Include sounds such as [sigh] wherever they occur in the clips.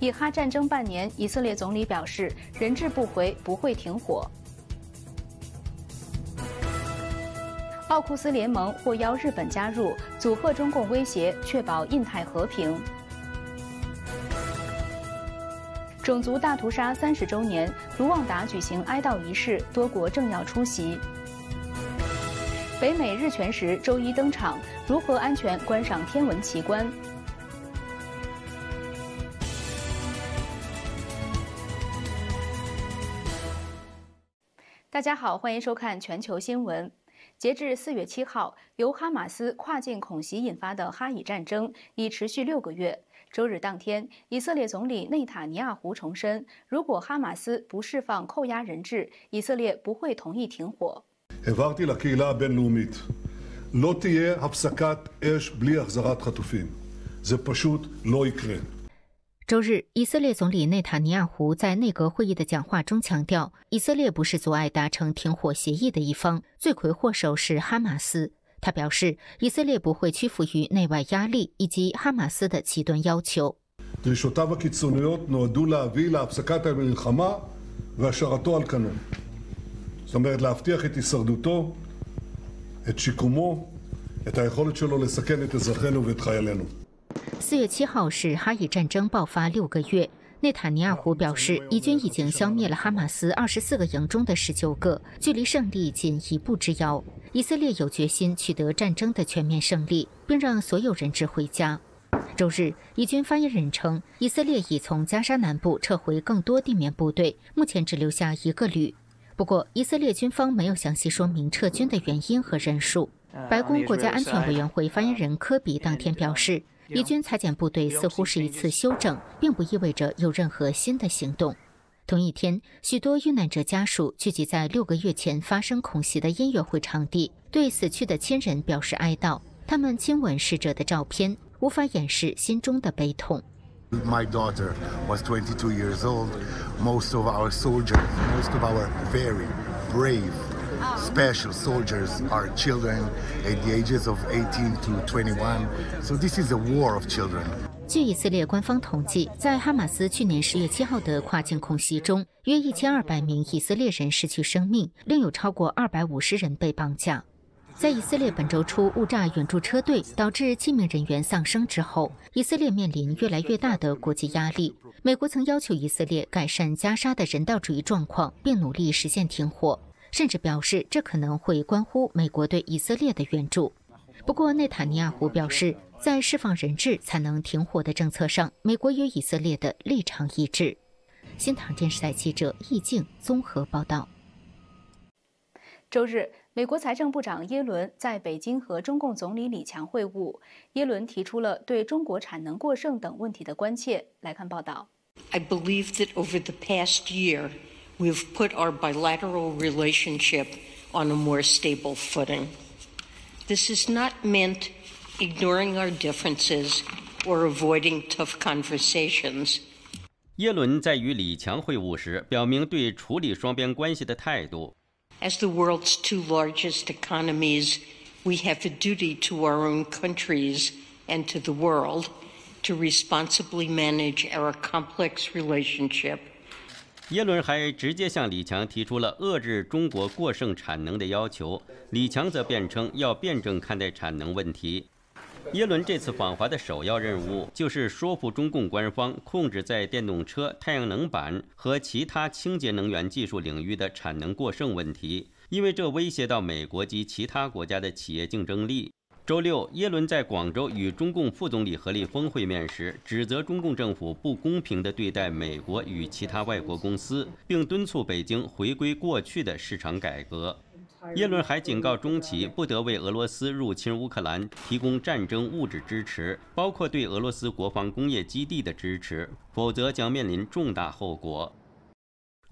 以哈战争半年，以色列总理表示人质不回，不会停火。奥库斯联盟或邀日本加入，阻吓中共威胁，确保印太和平。种族大屠杀三十周年，卢旺达举行哀悼仪式，多国政要出席。北美日全食周一登场，如何安全观赏天文奇观？大家好，欢迎收看全球新闻。截至四月七号，由哈马斯跨境恐袭引发的哈以战争已持续六个月。周日当天，以色列总理内塔尼亚胡重申，如果哈马斯不释放扣押人质，以色列不会同意停火。העברתי לקהילה הבינלאומית, לא תהיה הפסקת אש בלי החזרת חטופים. זה פשוט לא יקרה. 周日，以色列总理内塔尼亚胡在内阁会议的讲话中强调，以色列不是阻碍达成停火协议的一方，罪魁祸首是哈马斯。他表示，以色列不会屈服于内外压力以及哈马斯的极端要求。דרישותיו הקיצוניות נועדו להביא להפסקת המלחמה והשארתו על כנו. זאת אומרת להבטיח את הישרדותו, את שיקומו, את היכולת שלו לסכן את אזרחינו ואת חיילינו. 四月七号是哈以战争爆发六个月。内塔尼亚胡表示，以军已经消灭了哈马斯二十四个营中的十九个，距离胜利仅一步之遥。以色列有决心取得战争的全面胜利，并让所有人质回家。周日，以军发言人称，以色列已从加沙南部撤回更多地面部队，目前只留下一个旅。不过，以色列军方没有详细说明撤军的原因和人数。白宫国家安全委员会发言人科比当天表示，以军裁减部队似乎是一次休整，并不意味着有任何新的行动。同一天，许多遇难者家属聚集在六个月前发生恐袭的音乐会场地，对死去的亲人表示哀悼。他们亲吻逝者的照片，无法掩饰心中的悲痛。My daughter was 22 years old. Most of our soldiers, most of our very brave, special soldiers are children at the ages of 18 to 21. So this is a war of children. 据以色列官方统计，在哈马斯去年十月七号的跨境空袭中，约一千二百名以色列人失去生命，另有超过二百五十人被绑架。在以色列本周初误炸援助车队，导致七名人员丧生之后，以色列面临越来越大的国际压力。美国曾要求以色列改善加沙的人道主义状况，并努力实现停火，甚至表示这可能会关乎美国对以色列的援助。不过，内塔尼亚胡表示，在释放人质才能停火的政策上，美国与以色列的立场一致。新唐电视台记者易静综合报道。周日。美国财政部长耶伦在北京和中共总理李强会晤，耶伦提出了对中国产能过剩等问题的关切。来看报道。I believe that over the past year, we've put our bilateral relationship on a more stable footing. This is not meant ignoring our differences or avoiding tough conversations. 耶伦在与李强会晤时，表明对处理双边关系的态度。As the world's two largest economies, we have a duty to our own countries and to the world to responsibly manage our complex relationship. 耶伦还直接向李强提出了遏制中国过剩产能的要求，李强则辩称要辩证看待产能问题。耶伦这次访华的首要任务就是说服中共官方控制在电动车、太阳能板和其他清洁能源技术领域的产能过剩问题，因为这威胁到美国及其他国家的企业竞争力。周六，耶伦在广州与中共副总理何立峰会面时，指责中共政府不公平地对待美国与其他外国公司，并敦促北京回归过去的市场改革。耶伦还警告中企不得为俄罗斯入侵乌克兰提供战争物质支持，包括对俄罗斯国防工业基地的支持，否则将面临重大后果。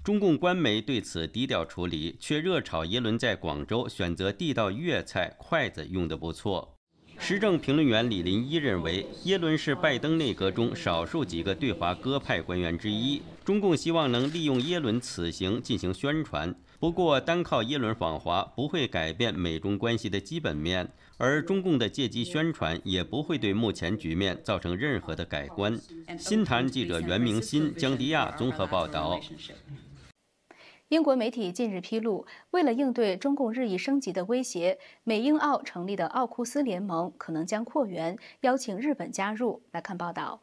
中共官媒对此低调处理，却热炒耶伦在广州选择地道粤菜，筷子用得不错。时政评论员李林一认为，耶伦是拜登内阁中少数几个对华鸽派官员之一。中共希望能利用耶伦此行进行宣传。不过，单靠耶伦访华不会改变美中关系的基本面，而中共的借机宣传也不会对目前局面造成任何的改观。新谈记者袁明新、江迪亚综合报道。英国媒体近日披露，为了应对中共日益升级的威胁，美英澳成立的奥库斯联盟可能将扩员，邀请日本加入。来看报道。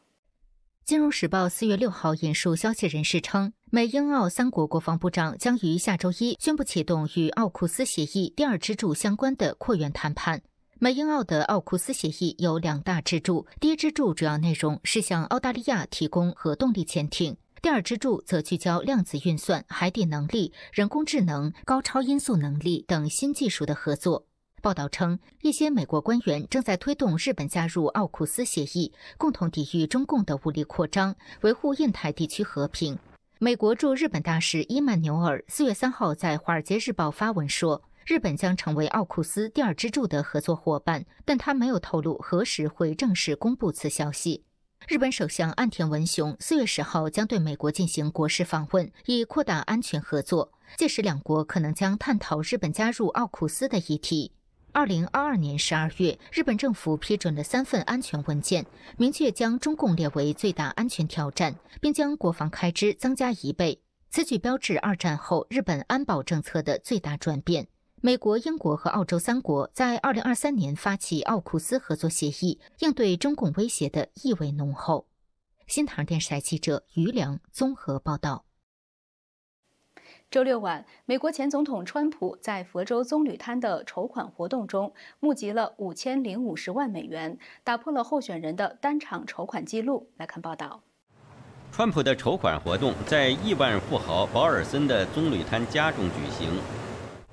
《金融时报》四月六号引述消息人士称，美英澳三国国防部长将于下周一宣布启动与奥库斯协议第二支柱相关的扩员谈判。美英澳的奥库斯协议有两大支柱，第一支柱主要内容是向澳大利亚提供核动力潜艇。第二支柱则聚焦量子运算、海底能力、人工智能、高超音速能力等新技术的合作。报道称，一些美国官员正在推动日本加入奥库斯协议，共同抵御中共的武力扩张，维护印太地区和平。美国驻日本大使伊曼纽尔四月三号在《华尔街日报》发文说，日本将成为奥库斯第二支柱的合作伙伴，但他没有透露何时会正式公布此消息。日本首相岸田文雄四月十号将对美国进行国事访问，以扩大安全合作。届时，两国可能将探讨日本加入奥库斯的议题。二零二二年十二月，日本政府批准了三份安全文件，明确将中共列为最大安全挑战，并将国防开支增加一倍。此举标志二战后日本安保政策的最大转变。美国、英国和澳洲三国在二零二三年发起奥库斯合作协议，应对中共威胁的意味浓厚。新唐电视台记者于良综合报道。周六晚，美国前总统川普在佛州棕榈滩的筹款活动中募集了五千零五十万美元，打破了候选人的单场筹款记录。来看报道。川普的筹款活动在亿万富豪保尔森的棕榈滩家中举行。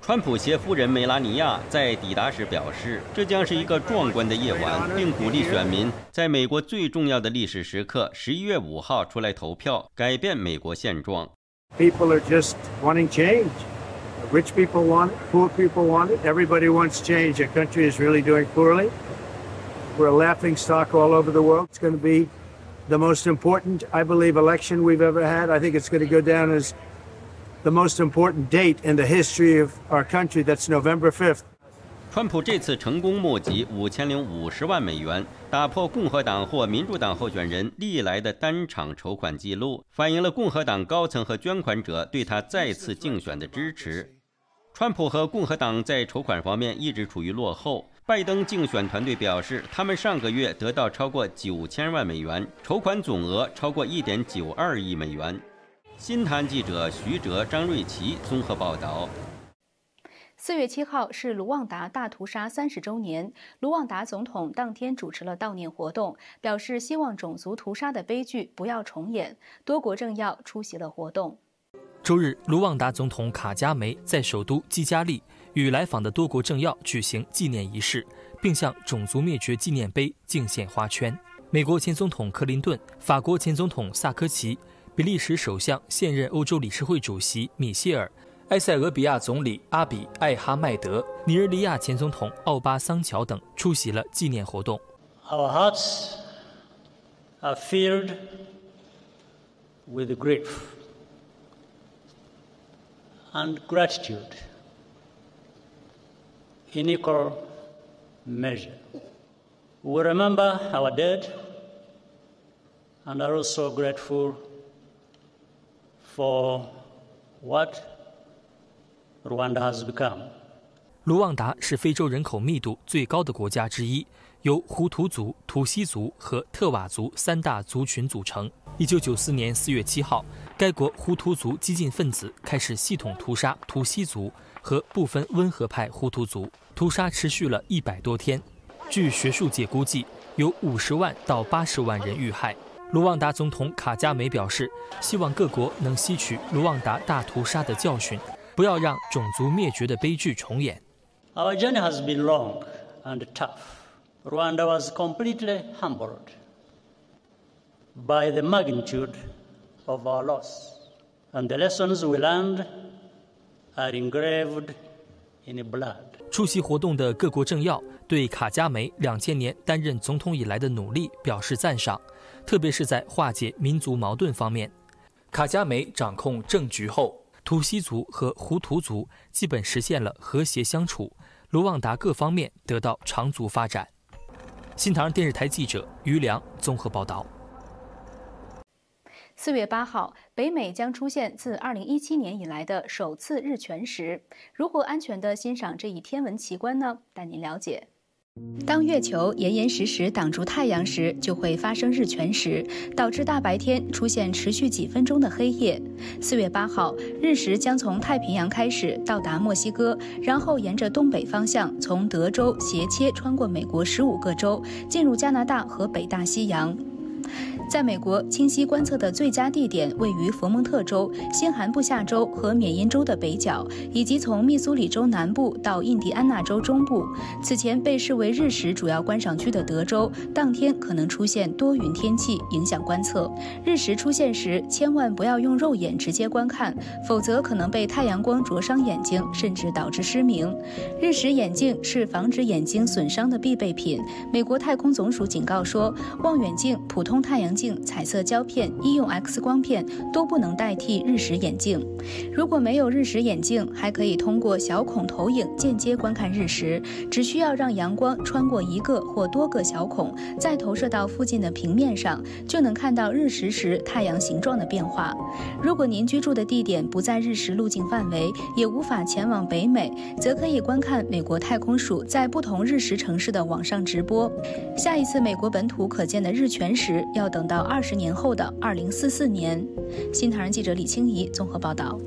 川普携夫人梅拉尼亚在抵达时表示，这将是一个壮观的夜晚，并鼓励选民在美国最重要的历史时刻——十一月五号出来投票，改变美国现状。People are just wanting change. Rich people want it. Poor people want it. Everybody wants change. Our country is really doing poorly. We're a laughing stock all over the world. It's going to be the most important, I believe, election we've ever had. I think it's going to go down as the most important date in the history of our country. That's November 5th. 川普这次成功募集五千零五十万美元，打破共和党或民主党候选人历来的单场筹款记录，反映了共和党高层和捐款者对他再次竞选的支持。川普和共和党在筹款方面一直处于落后。拜登竞选团队表示，他们上个月得到超过九千万美元，筹款总额超过一点九二亿美元。新谈记者徐哲、张瑞琪综合报道。四月七号是卢旺达大屠杀三十周年，卢旺达总统当天主持了悼念活动，表示希望种族屠杀的悲剧不要重演。多国政要出席了活动。周日，卢旺达总统卡加梅在首都基加利与来访的多国政要举行纪念仪式，并向种族灭绝纪念碑敬献花圈。美国前总统克林顿、法国前总统萨科齐。比利时首相、现任欧洲理事会主席米歇尔、埃塞俄比亚总理阿比艾哈迈德、尼日利亚前总统奥巴桑乔等出席了纪念活动。Our hearts are filled with grief and gratitude in equal measure. We remember our dead and are also grateful. For what Rwanda has become？卢旺达是非洲人口密度最高的国家之一，由胡图族、图西族和特瓦族三大族群组成。一九九四年四月七号，该国胡图族激进分子开始系统屠杀图西族和部分温和派胡图族，屠杀持续了一百多天。据学术界估计，有五十万到八十万人遇害。卢旺达总统卡加梅表示，希望各国能吸取卢旺达大屠杀的教训，不要让种族灭绝的悲剧重演。Our journey has been long and tough. Rwanda was completely humbled by the magnitude of our loss, and the lessons we learned are engraved in blood. 出席活动的各国政要对卡加梅两千年担任总统以来的努力表示赞赏，特别是在化解民族矛盾方面。卡加梅掌控政局后，图西族和胡图族基本实现了和谐相处，卢旺达各方面得到长足发展。新唐电视台记者于良综合报道。四月八号，北美将出现自二零一七年以来的首次日全食。如何安全地欣赏这一天文奇观呢？带您了解。当月球严严实实挡住太阳时，就会发生日全食，导致大白天出现持续几分钟的黑夜。四月八号，日食将从太平洋开始到达墨西哥，然后沿着东北方向从德州斜切穿过美国十五个州，进入加拿大和北大西洋。在美国，清晰观测的最佳地点位于佛蒙特州、新罕布夏州和缅因州的北角，以及从密苏里州南部到印第安纳州中部。此前被视为日食主要观赏区的德州，当天可能出现多云天气，影响观测。日食出现时，千万不要用肉眼直接观看，否则可能被太阳光灼伤眼睛，甚至导致失明。日食眼镜是防止眼睛损伤的必备品。美国太空总署警告说，望远镜、普通太阳镜、彩色胶片、医用 X 光片都不能代替日食眼镜。如果没有日食眼镜，还可以通过小孔投影间接观看日食，只需要让阳光穿过一个或多个小孔，再投射到附近的平面上，就能看到日食时太阳形状的变化。如果您居住的地点不在日食路径范围，也无法前往北美，则可以观看美国太空署在不同日食城市的网上直播。下一次美国本土可见的日全食要等等到二十年后的二零四四年。新唐人记者李清怡综合报道。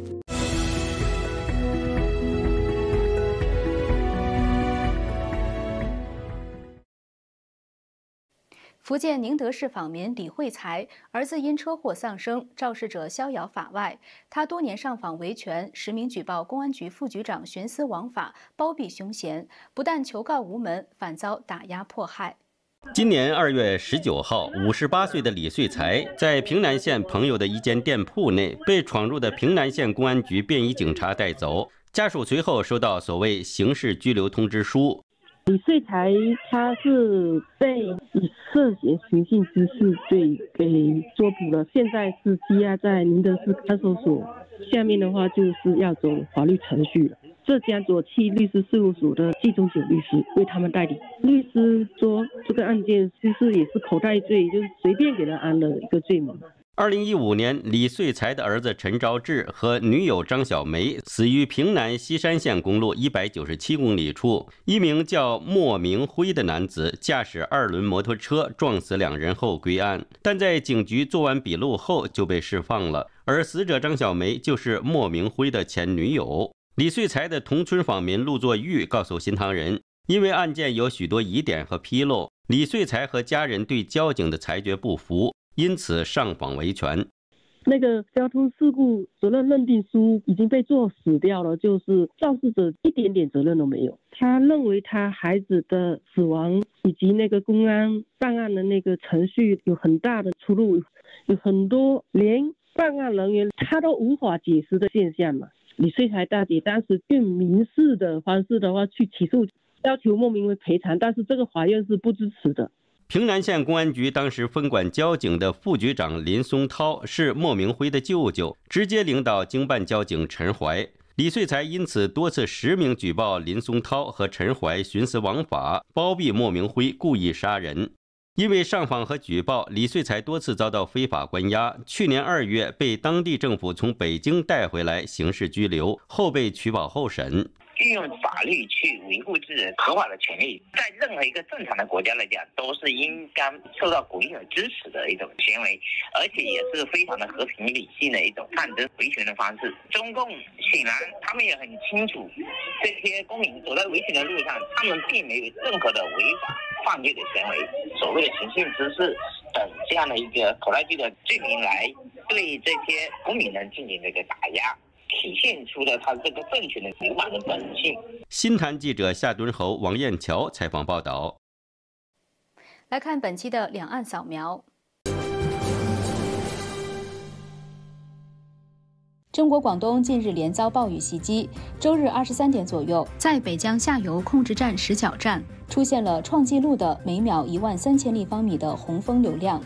福建宁德市访民李惠才儿子因车祸丧生，肇事者逍遥法外。他多年上访维权，实名举报公安局副局长徇私枉法，包庇凶嫌，不但求告无门，反遭打压迫害。今年二月十九号，五十八岁的李穗才在平南县朋友的一间店铺内被闯入的平南县公安局便衣警察带走，家属随后收到所谓刑事拘留通知书。李穗才他是被以涉嫌寻衅滋事罪给捉捕了，现在是羁押在宁德市看守所。下面的话就是要走法律程序了。浙江左契律师事务所的季中九律师为他们代理。律师说，这个案件其实也是口袋罪，就是随便给他安了一个罪名。二零一五年，李穗才的儿子陈昭志和女友张小梅死于平南西山县公路一百九十七公里处。一名叫莫明辉的男子驾驶二轮摩托车撞死两人后归案，但在警局做完笔录后就被释放了。而死者张小梅就是莫明辉的前女友。李穗才的同村访民陆作玉告诉新唐人，因为案件有许多疑点和纰漏，李穗才和家人对交警的裁决不服。因此上访维权。那个交通事故责任认定书已经被作死掉了，就是肇事者一点点责任都没有。他认为他孩子的死亡以及那个公安办案的那个程序有很大的出入，有很多连办案人员他都无法解释的现象嘛。李穗才大姐当时用民事的方式的话去起诉，要求莫名为赔偿，但是这个法院是不支持的。平南县公安局当时分管交警的副局长林松涛是莫明辉的舅舅，直接领导经办交警陈怀。李穗才因此多次实名举报林松涛和陈怀徇私枉法，包庇莫明辉故意杀人。因为上访和举报，李穗才多次遭到非法关押。去年二月被当地政府从北京带回来刑事拘留，后被取保候审。运用法律去维护自己合法的权利，在任何一个正常的国家来讲，都是应该受到国民的支持的一种行为，而且也是非常的和平理性的一种抗争维权的方式。中共显然他们也很清楚，这些公民走在维权的路上，他们并没有任何的违法犯罪的行为，所谓的寻衅滋事等这样的一个口袋罪的罪名来对这些公民呢进行这个打压。体现出了他这个政权的流氓的本性。新谈记者夏敦侯、王艳桥采访报道。来看本期的两岸扫描。中国广东近日连遭暴雨袭击。周日二十三点左右，在北江下游控制站石角站出现了创纪录的每秒一万三千立方米的洪峰流量。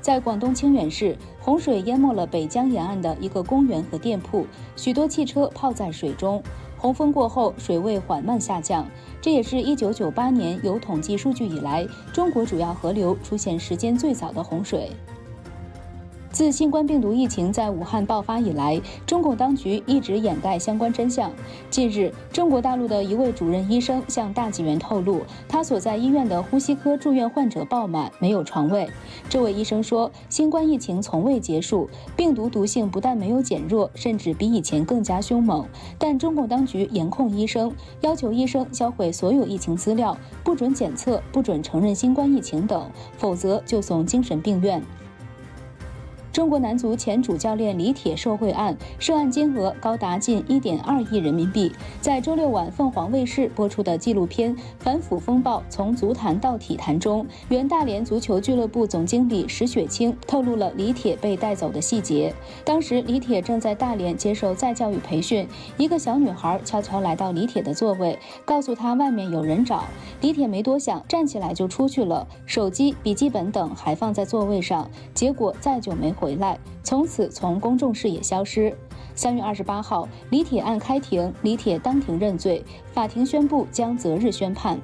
在广东清远市，洪水淹没了北江沿岸的一个公园和店铺，许多汽车泡在水中。洪峰过后，水位缓慢下降，这也是一九九八年有统计数据以来，中国主要河流出现时间最早的洪水。自新冠病毒疫情在武汉爆发以来，中共当局一直掩盖相关真相。近日，中国大陆的一位主任医生向大纪元透露，他所在医院的呼吸科住院患者爆满，没有床位。这位医生说，新冠疫情从未结束，病毒毒性不但没有减弱，甚至比以前更加凶猛。但中共当局严控医生，要求医生销毁所有疫情资料，不准检测，不准承认新冠疫情等，否则就送精神病院。中国男足前主教练李铁受贿案涉案金额高达近一点二亿人民币。在周六晚凤凰卫视播出的纪录片《反腐风暴：从足坛到体坛》中，原大连足球俱乐部总经理石雪清透露了李铁被带走的细节。当时李铁正在大连接受再教育培训，一个小女孩悄悄来到李铁的座位，告诉他外面有人找。李铁没多想，站起来就出去了，手机、笔记本等还放在座位上，结果再就没回。回来，从此从公众视野消失。三月二十八号，李铁案开庭，李铁当庭认罪，法庭宣布将择日宣判。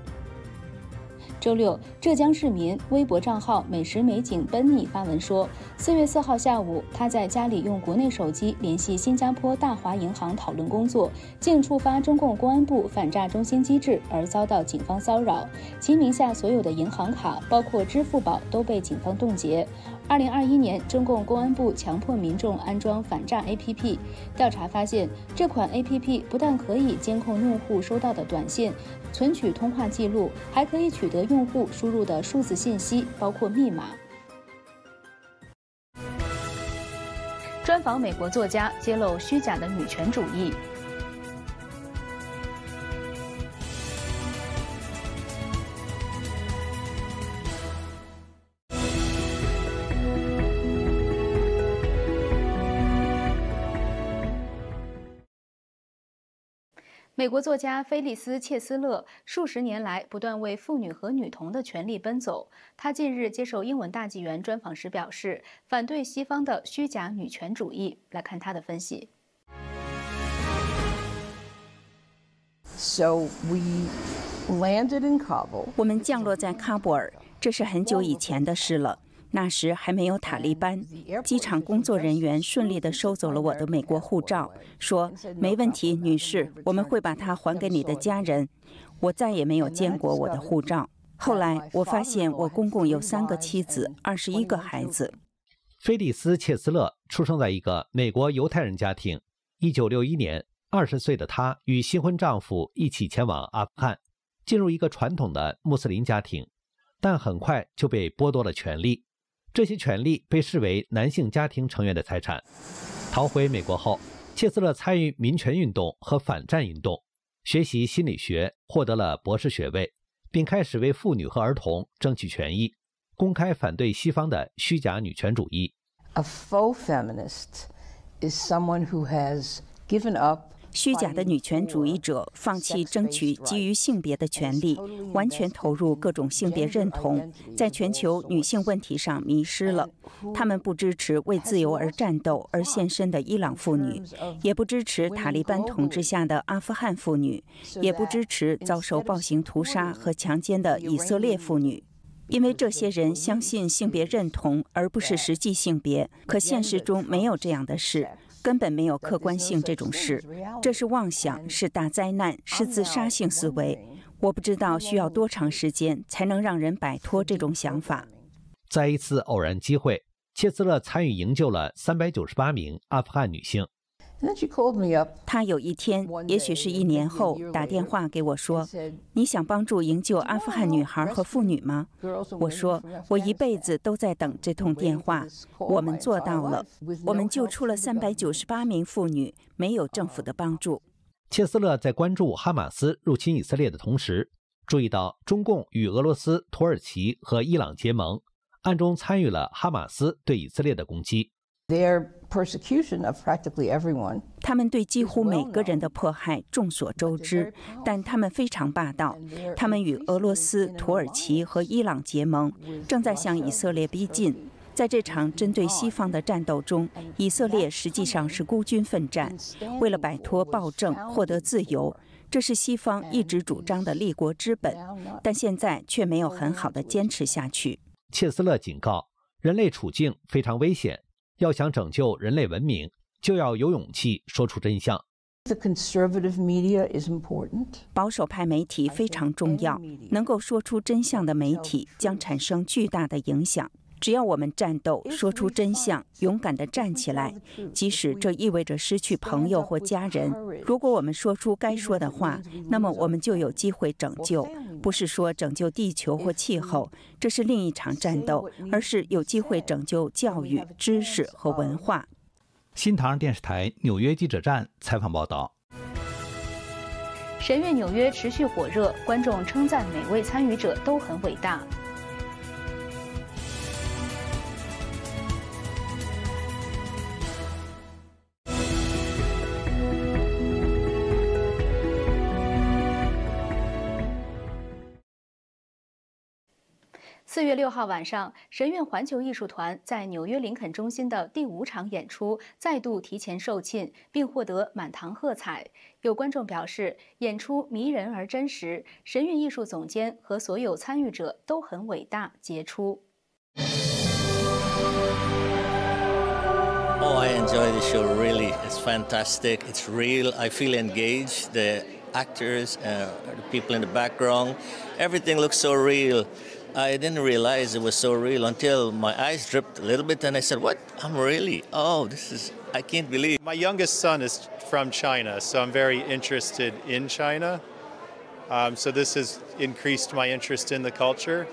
周六，浙江市民微博账号“美食美景奔尼”发文说，四月四号下午，他在家里用国内手机联系新加坡大华银行讨论工作，竟触发中共公安部反诈中心机制而遭到警方骚扰，其名下所有的银行卡，包括支付宝，都被警方冻结。二零二一年，中共公安部强迫民众安装反诈 APP，调查发现，这款 APP 不但可以监控用户收到的短信。存取通话记录，还可以取得用户输入的数字信息，包括密码。专访美国作家揭露虚假的女权主义。美国作家菲利斯·切斯勒数十年来不断为妇女和女童的权利奔走。她近日接受英文大纪元专访时表示，反对西方的虚假女权主义。来看他的分析。So we landed in Kabul。我们降落在喀布尔，这是很久以前的事了。那时还没有塔利班，机场工作人员顺利地收走了我的美国护照，说：“没问题，女士，我们会把它还给你的家人。”我再也没有见过我的护照。后来我发现我公公有三个妻子，二十一个孩子。菲利斯·切斯勒出生在一个美国犹太人家庭。一九六一年，二十岁的她与新婚丈夫一起前往阿富汗，进入一个传统的穆斯林家庭，但很快就被剥夺了权利。这些权利被视为男性家庭成员的财产。逃回美国后，切斯勒参与民权运动和反战运动，学习心理学，获得了博士学位，并开始为妇女和儿童争取权益，公开反对西方的虚假女权主义。A faux feminist is someone who has given up. 虚假的女权主义者放弃争取基于性别的权利，完全投入各种性别认同，在全球女性问题上迷失了。他们不支持为自由而战斗而献身的伊朗妇女，也不支持塔利班统治下的阿富汗妇女，也不支持遭受暴行屠杀和强奸的以色列妇女，因为这些人相信性别认同而不是实际性别，可现实中没有这样的事。根本没有客观性这种事，这是妄想，是大灾难，是自杀性思维。我不知道需要多长时间才能让人摆脱这种想法。[laughs] 在一次偶然机会，切斯勒参与营救了三百九十八名阿富汗女性。他有一天，也许是一年后，打电话给我说：“你想帮助营救阿富汗女孩和妇女吗？”我说：“我一辈子都在等这通电话。”我们做到了，我们救出了三百九十八名妇女，没有政府的帮助。切斯勒在关注哈马斯入侵以色列的同时，注意到中共与俄罗斯、土耳其和伊朗结盟，暗中参与了哈马斯对以色列的攻击。Persecution of practically everyone. 他们对几乎每个人的迫害众所周知，但他们非常霸道。他们与俄罗斯、土耳其和伊朗结盟，正在向以色列逼近。在这场针对西方的战斗中，以色列实际上是孤军奋战，为了摆脱暴政、获得自由。这是西方一直主张的立国之本，但现在却没有很好的坚持下去。切斯勒警告，人类处境非常危险，要想拯救人类文明，就要有勇气说出真相。The conservative media is important. 保守派媒体非常重要，能够说出真相的媒体将产生巨大的影响。只要我们战斗，说出真相，勇敢地站起来，即使这意味着失去朋友或家人。如果我们说出该说的话，那么我们就有机会拯救，不是说拯救地球或气候，这是另一场战斗，而是有机会拯救教育、知识和文化。新唐人电视台纽约记者站采访报道。神韵纽约持续火热，观众称赞每位参与者都很伟大。四月六号晚上，神韵环球艺术团在纽约林肯中心的第五场演出再度提前售罄，并获得满堂喝彩。有观众表示，演出迷人而真实。神韵艺术总监和所有参与者都很伟大杰出。Oh, I enjoy the show. Really, it's fantastic. It's real. I feel engaged. The actors, uh, the people in the background, everything looks so real. I didn't realize it was so real until my eyes dripped a little bit and I said, What? I'm really, oh, this is, I can't believe. My youngest son is from China, so I'm very interested in China. Um, so this has increased my interest in the culture.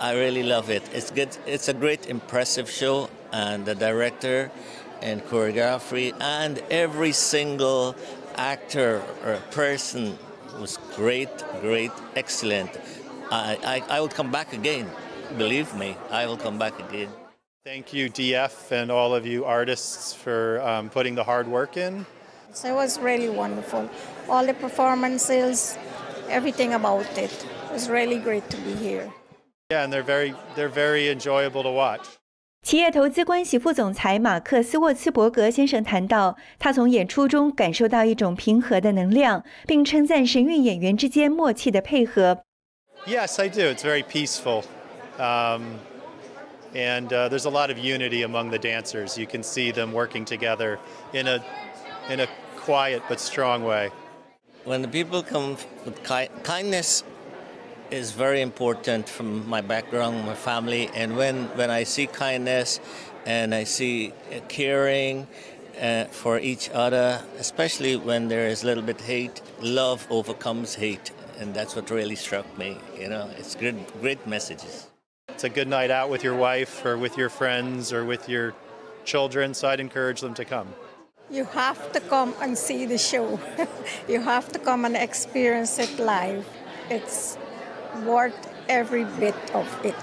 I really love it. It's good. It's a great, impressive show, and the director and choreography and every single actor or person was great, great, excellent. I, I, I will come back again. Believe me, I will come back again. Thank you, DF, and all of you artists for um, putting the hard work in. So it was really wonderful. All the performances, everything about it. It was really great to be here. Yeah, and they're very, they're very enjoyable to watch. 企业投资关系副总裁马克斯沃茨伯格先生谈到，他从演出中感受到一种平和的能量，并称赞神韵演员之间默契的配合。 Yes, I do. It's very peaceful. Um, and uh, there's a lot of unity among the dancers. You can see them working together in a, in a quiet but strong way. When the people come with ki- kindness is very important from my background, my family, and when, when I see kindness and I see caring uh, for each other, especially when there is a little bit hate, love overcomes hate and that's what really struck me. You know, it's good, great messages. It's a good night out with your wife or with your friends or with your children, so I'd encourage them to come. You have to come and see the show. [laughs] you have to come and experience it live. It's worth every bit of it.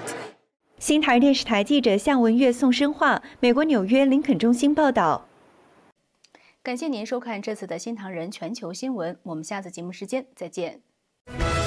新台电视台记者向文月、宋深化，美国纽约林肯中心报道。感谢您收看这次的新唐人全球新闻，我们下次节目时间再见。 Bye.